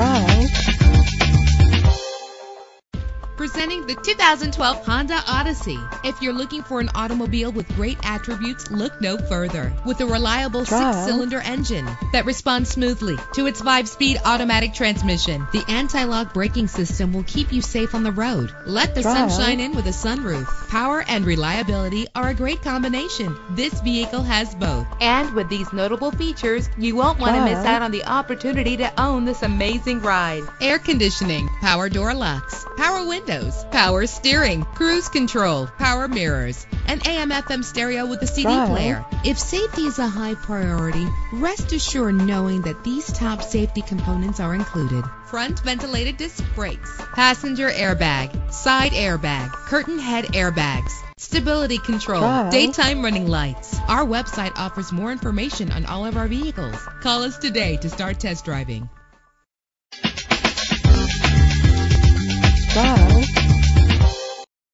Trial. Presenting the 2012 Honda Odyssey. If you're looking for an automobile with great attributes, look no further. With a reliable six-cylinder engine that responds smoothly to its five-speed automatic transmission, the anti-lock braking system will keep you safe on the road. Let the Trial. sun shine in with a sunroof. Power and reliability are a great combination. This vehicle has both. And with these notable features, you won't want to miss out on the opportunity to own this amazing ride. Air conditioning, power door locks, power windows, power steering, cruise control, power mirrors, and AM FM stereo with a CD player. If safety is a high priority, rest assured knowing that these top safety components are included. Front ventilated disc brakes, passenger airbag, side airbag, curtain head airbags, stability control, daytime running lights. Our website offers more information on all of our vehicles. Call us today to start test driving.